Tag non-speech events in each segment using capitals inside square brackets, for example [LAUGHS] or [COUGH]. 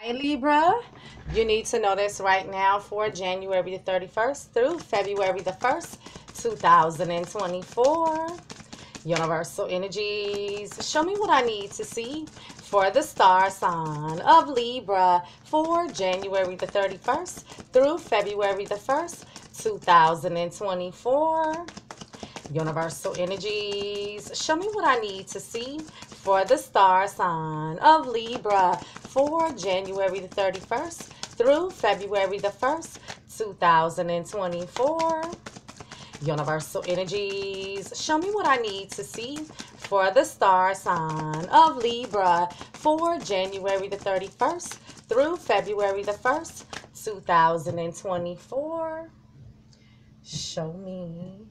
Hi Libra, you need to know this right now for January the 31st through February the 1st, 2024. Universal energies, show me what I need to see for the star sign of Libra for January the 31st through February the 1st, 2024. Universal energies, show me what I need to see for the star sign of Libra for January the 31st through February the 1st, 2024. Universal energies, show me what I need to see for the star sign of Libra for January the 31st through February the 1st, 2024. Show me.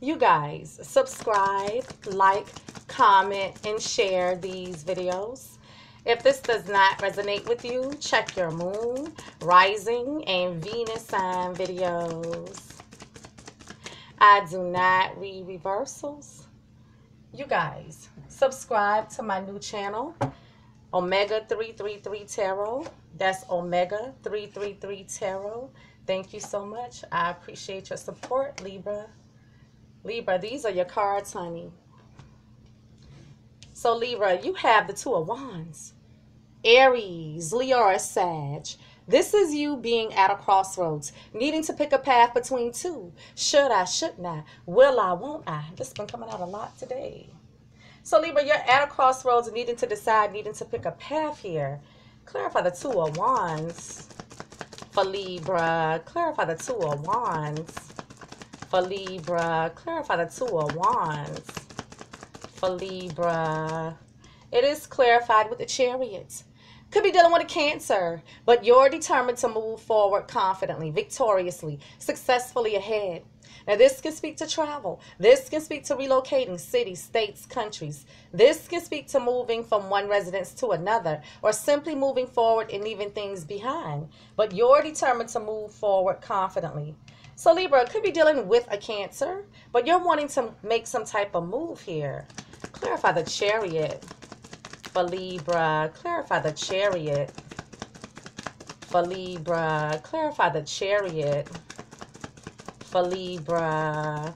You guys, subscribe, like, comment, and share these videos. If this does not resonate with you, check your moon, rising, and Venus sign videos. I do not read reversals. You guys, subscribe to my new channel, Omega 333 Tarot. That's Omega 333 Tarot. Thank you so much. I appreciate your support, Libra. Libra, these are your cards, honey. So, Libra, you have the Two of Wands. Aries, Leo, or Sag. This is you being at a crossroads, needing to pick a path between two. Should I, shouldn't I? Will I, won't I? This has been coming out a lot today. So, Libra, you're at a crossroads, needing to decide, needing to pick a path here. Clarify the Two of Wands for Libra. Clarify the Two of Wands for Libra. Clarify the Two of Wands for Libra. It is clarified with the Chariot. Could be dealing with a cancer, but you're determined to move forward confidently, victoriously, successfully ahead. Now, this can speak to travel. This can speak to relocating cities, states, countries. This can speak to moving from one residence to another or simply moving forward and leaving things behind. But you're determined to move forward confidently. So, Libra could be dealing with a cancer, but you're wanting to make some type of move here. Clarify the chariot for Libra. Clarify the chariot for Libra. Clarify the chariot for Libra.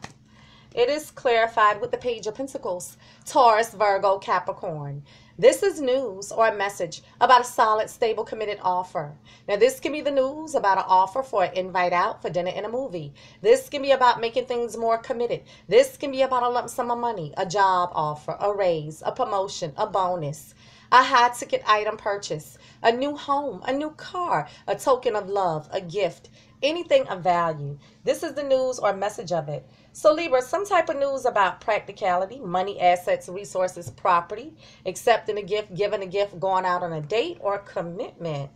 It is clarified with the Page of Pentacles. Taurus, Virgo, Capricorn. This is news or a message about a solid, stable, committed offer. Now, this can be the news about an offer for an invite out for dinner and a movie. This can be about making things more committed. This can be about a lump sum of money, a job offer, a raise, a promotion, a bonus, a high ticket item purchase, a new home, a new car, a token of love, a gift, anything of value. This is the news or message of it. So, Libra, some type of news about practicality, money, assets, resources, property, accepting a gift, giving a gift, going out on a date, or commitment.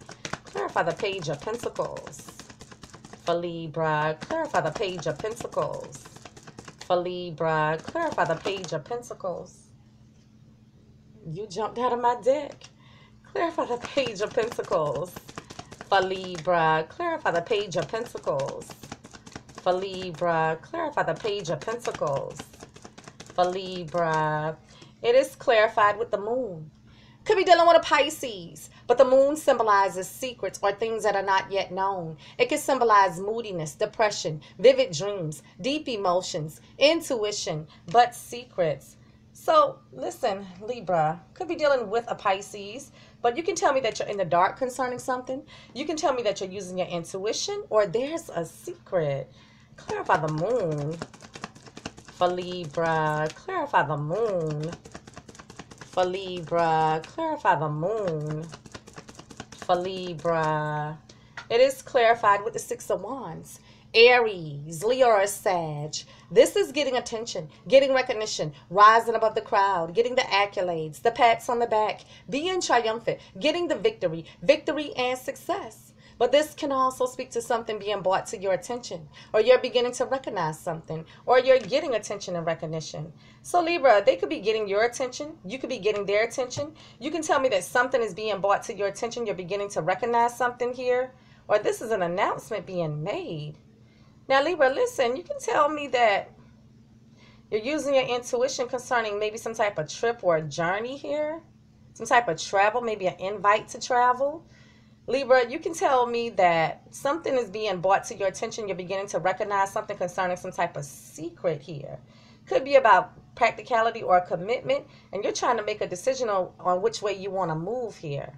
Clarify the Page of Pentacles for Libra. Clarify the Page of Pentacles for Libra. Clarify the Page of Pentacles. You jumped out of my deck. Clarify the Page of Pentacles for Libra. Clarify the Page of Pentacles for Libra. Clarify the Page of Pentacles for Libra. It is clarified with the moon. Could be dealing with a Pisces, but the moon symbolizes secrets or things that are not yet known. It can symbolize moodiness, depression, vivid dreams, deep emotions, intuition, but secrets. So, listen, Libra, could be dealing with a Pisces, but you can tell me that you're in the dark concerning something. You can tell me that you're using your intuition or there's a secret. Clarify the moon for Libra. Clarify the moon for Libra. Clarify the moon for Libra. It is clarified with the Six of Wands. Aries, Leo, or Sag. This is getting attention, getting recognition, rising above the crowd, getting the accolades, the pats on the back, being triumphant, getting the victory, victory and success. But this can also speak to something being brought to your attention, or you're beginning to recognize something, or you're getting attention and recognition. So, Libra, they could be getting your attention. You could be getting their attention. You can tell me that something is being brought to your attention. You're beginning to recognize something here, or this is an announcement being made. Now, Libra, listen, you can tell me that you're using your intuition concerning maybe some type of trip or a journey here. some type of travel, maybe an invite to travel. Libra, you can tell me that something is being brought to your attention. You're beginning to recognize something concerning some type of secret here. Could be about practicality or a commitment, and you're trying to make a decision on, on which way you want to move here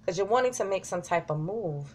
because you're wanting to make some type of move.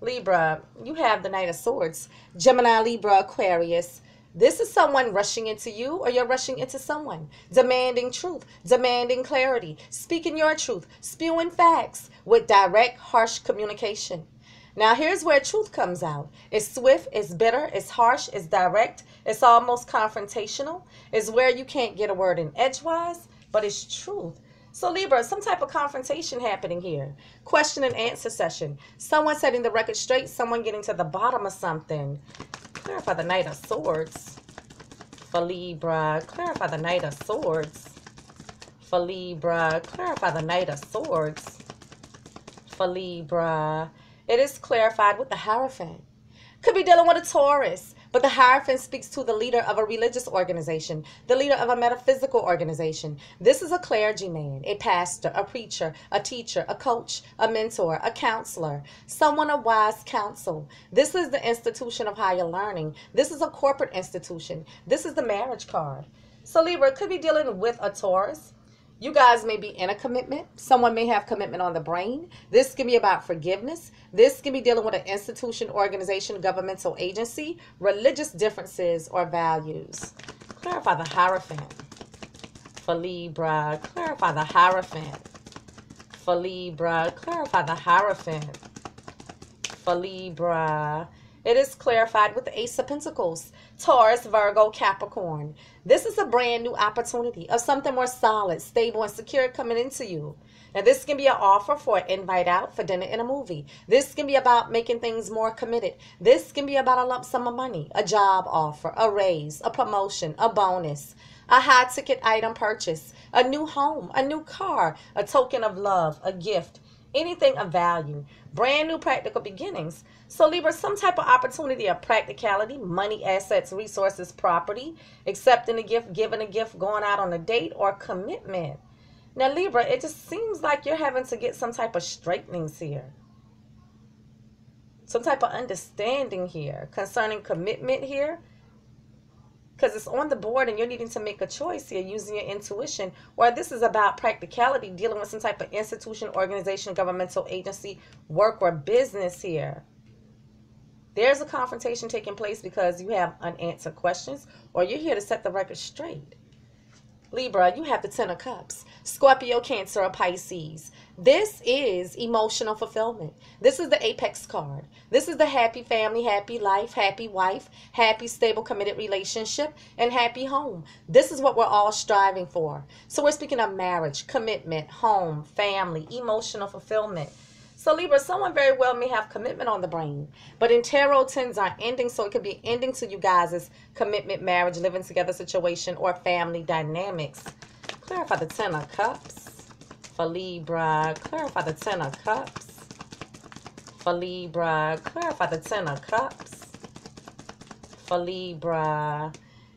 Libra, you have the Knight of Swords. Gemini, Libra, Aquarius. This is someone rushing into you or you're rushing into someone. Demanding truth, demanding clarity, speaking your truth, spewing facts with direct, harsh communication. Now, here's where truth comes out. It's swift, it's bitter, it's harsh, it's direct, it's almost confrontational. It's where you can't get a word in edgewise, but it's truth. So, Libra, some type of confrontation happening here. Question and answer session. Someone setting the record straight, someone getting to the bottom of something. Clarify the Knight of Swords for Libra. Clarify the Knight of Swords for Libra. Clarify the Knight of Swords for Libra. It is clarified with the Hierophant. Could be dealing with a Taurus. But the Hierophant speaks to the leader of a religious organization, the leader of a metaphysical organization. This is a clergyman, a pastor, a preacher, a teacher, a coach, a mentor, a counselor, someone of wise counsel. This is the institution of higher learning. This is a corporate institution. This is the marriage card. So Libra could be dealing with a Taurus you guys may be in a commitment. Someone may have commitment on the brain. This can be about forgiveness. This can be dealing with an institution, organization, governmental agency, religious differences, or values. Clarify the Hierophant for Libra. Clarify the Hierophant for Libra. Clarify the Hierophant for Libra. It is clarified with the Ace of Pentacles. Taurus, Virgo, Capricorn. This is a brand new opportunity of something more solid, stable, and secure coming into you. Now, this can be an offer for an invite out for dinner and a movie. This can be about making things more committed. This can be about a lump sum of money, a job offer, a raise, a promotion, a bonus, a high ticket item purchase, a new home, a new car, a token of love, a gift, anything of value. Brand new practical beginnings. So, Libra, some type of opportunity of practicality, money, assets, resources, property, accepting a gift, giving a gift, going out on a date, or commitment. Now, Libra, it just seems like you're having to get some type of straightenings here. Some type of understanding here concerning commitment here because it's on the board and you're needing to make a choice here using your intuition or this is about practicality dealing with some type of institution organization governmental agency work or business here there's a confrontation taking place because you have unanswered questions or you're here to set the record straight Libra, you have the Ten of Cups. Scorpio, Cancer, or Pisces. This is emotional fulfillment. This is the apex card. This is the happy family, happy life, happy wife, happy, stable, committed relationship, and happy home. This is what we're all striving for. So we're speaking of marriage, commitment, home, family, emotional fulfillment. So Libra, someone very well may have commitment on the brain, but in tarot tens are ending, so it could be ending to you guys' commitment, marriage, living together situation, or family dynamics. Clarify the Ten of Cups for Libra. Clarify the Ten of Cups for Libra. Clarify the Ten of Cups for Libra.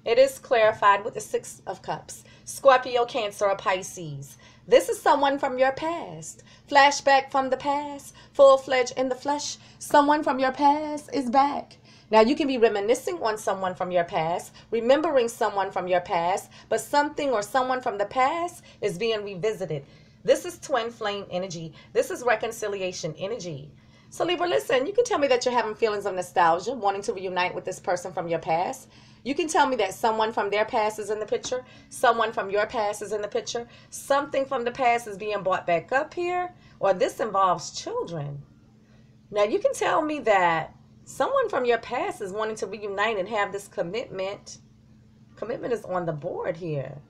It is clarified with the Six of Cups. Scorpio, Cancer, or Pisces. This is someone from your past. Flashback from the past, full fledged in the flesh. Someone from your past is back. Now, you can be reminiscing on someone from your past, remembering someone from your past, but something or someone from the past is being revisited. This is twin flame energy. This is reconciliation energy. So, Libra, listen, you can tell me that you're having feelings of nostalgia, wanting to reunite with this person from your past. You can tell me that someone from their past is in the picture, someone from your past is in the picture, something from the past is being brought back up here, or this involves children. Now, you can tell me that someone from your past is wanting to reunite and have this commitment. Commitment is on the board here.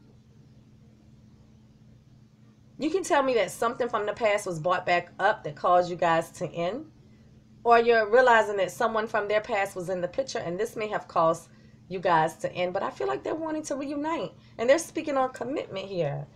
You can tell me that something from the past was brought back up that caused you guys to end. Or you're realizing that someone from their past was in the picture and this may have caused you guys to end, but I feel like they're wanting to reunite. And they're speaking on commitment here.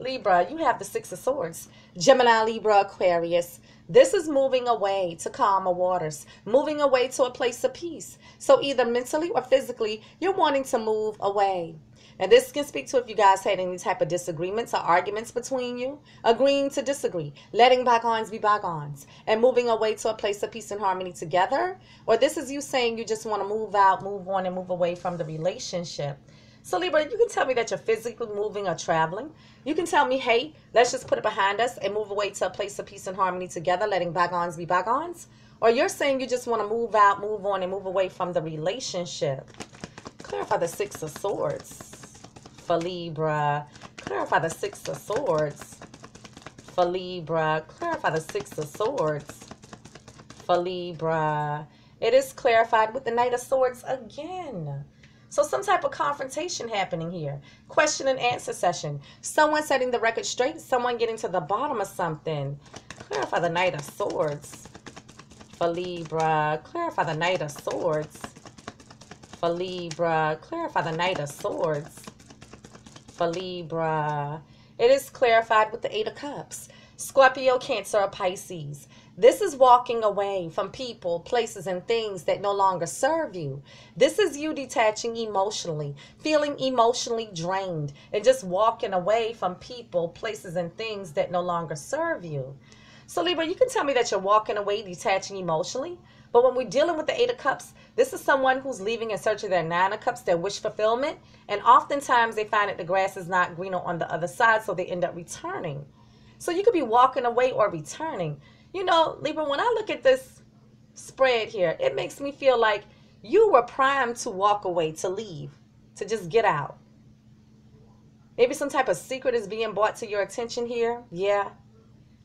Libra, you have the Six of Swords. Gemini, Libra, Aquarius. This is moving away to calmer waters, moving away to a place of peace. So either mentally or physically, you're wanting to move away. And this can speak to if you guys had any type of disagreements or arguments between you, agreeing to disagree, letting bygones be bygones, and moving away to a place of peace and harmony together. Or this is you saying you just want to move out, move on, and move away from the relationship. So, Libra, you can tell me that you're physically moving or traveling. You can tell me, hey, let's just put it behind us and move away to a place of peace and harmony together, letting bygones be bygones. Or you're saying you just want to move out, move on, and move away from the relationship. Clarify the Six of Swords for Libra. Clarify the Six of Swords for Libra. Clarify the Six of Swords for Libra. It is clarified with the Knight of Swords again. So some type of confrontation happening here. Question and answer session. Someone setting the record straight. Someone getting to the bottom of something. Clarify the Knight of Swords for Libra. Clarify the Knight of Swords for Libra. Clarify the Knight of Swords for Libra. It is clarified with the Eight of Cups. Scorpio, Cancer, or Pisces. This is walking away from people, places, and things that no longer serve you. This is you detaching emotionally, feeling emotionally drained, and just walking away from people, places, and things that no longer serve you. So, Libra, you can tell me that you're walking away, detaching emotionally. But when we're dealing with the Eight of Cups, this is someone who's leaving in search of their Nine of Cups, their wish fulfillment. And oftentimes they find that the grass is not greener on the other side, so they end up returning. So you could be walking away or returning. You know, Libra, when I look at this spread here, it makes me feel like you were primed to walk away, to leave, to just get out. Maybe some type of secret is being brought to your attention here. Yeah.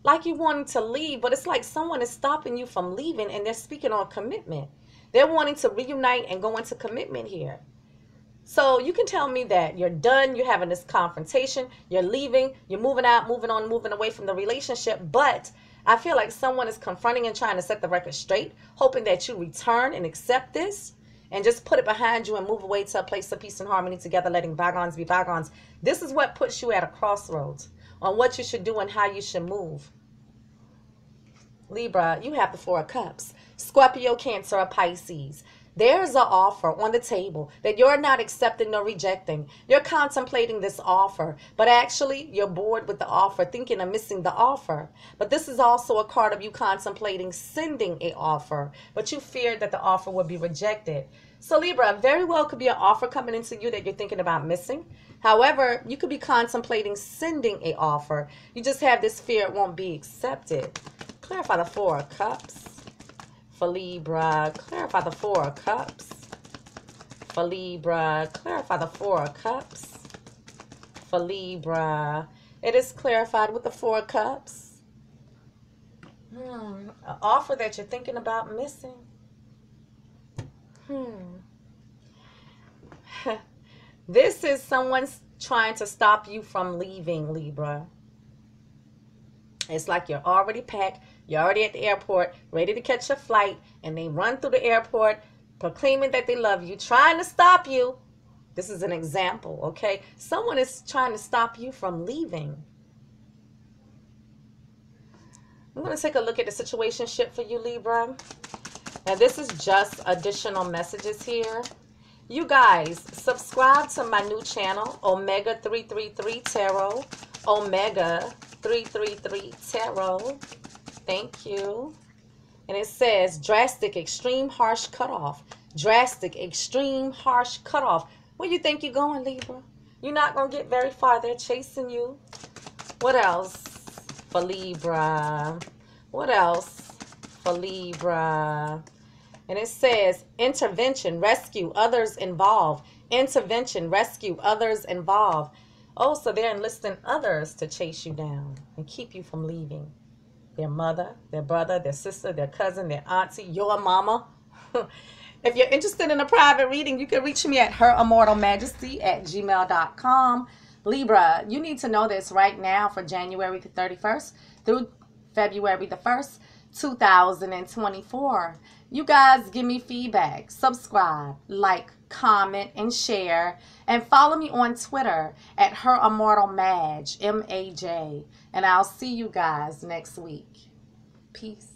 Like you wanting to leave, but it's like someone is stopping you from leaving and they're speaking on commitment. They're wanting to reunite and go into commitment here. So you can tell me that you're done, you're having this confrontation, you're leaving, you're moving out, moving on, moving away from the relationship, but I feel like someone is confronting and trying to set the record straight, hoping that you return and accept this and just put it behind you and move away to a place of peace and harmony together, letting bygones be bygones. This is what puts you at a crossroads on what you should do and how you should move. Libra, you have the Four of Cups. Scorpio, Cancer, or Pisces. There's an offer on the table that you're not accepting nor rejecting. You're contemplating this offer, but actually you're bored with the offer, thinking of missing the offer. But this is also a card of you contemplating sending an offer, but you fear that the offer would be rejected. So Libra, very well could be an offer coming into you that you're thinking about missing. However, you could be contemplating sending an offer. You just have this fear it won't be accepted. Clarify the Four of Cups for Libra. Clarify the Four of Cups for Libra. Clarify the Four of Cups for Libra. It is clarified with the Four of Cups. Hmm. An offer that you're thinking about missing. Hmm. [LAUGHS] this is someone's trying to stop you from leaving, Libra. It's like you're already packed. You're already at the airport, ready to catch a flight, and they run through the airport proclaiming that they love you, trying to stop you. This is an example, okay? Someone is trying to stop you from leaving. I'm going to take a look at the situation ship for you, Libra. Now, this is just additional messages here. You guys, subscribe to my new channel, Omega 333 Tarot. Omega 333 Tarot. Thank you. And it says drastic, extreme, harsh cutoff. Drastic, extreme, harsh cutoff. Where you think you're going, Libra? You're not going to get very far. They're chasing you. What else for Libra? What else for Libra? And it says intervention, rescue, others involved. Intervention, rescue, others involved. Oh, so they're enlisting others to chase you down and keep you from leaving their mother, their brother, their sister, their cousin, their auntie, your mama. [LAUGHS] if you're interested in a private reading, you can reach me at her immortal majesty at gmail.com. Libra, you need to know this right now for January the 31st through February the 1st, 2024. You guys give me feedback, subscribe, like, comment, and share. And follow me on Twitter at Her Immortal Maj, M A J. And I'll see you guys next week. Peace.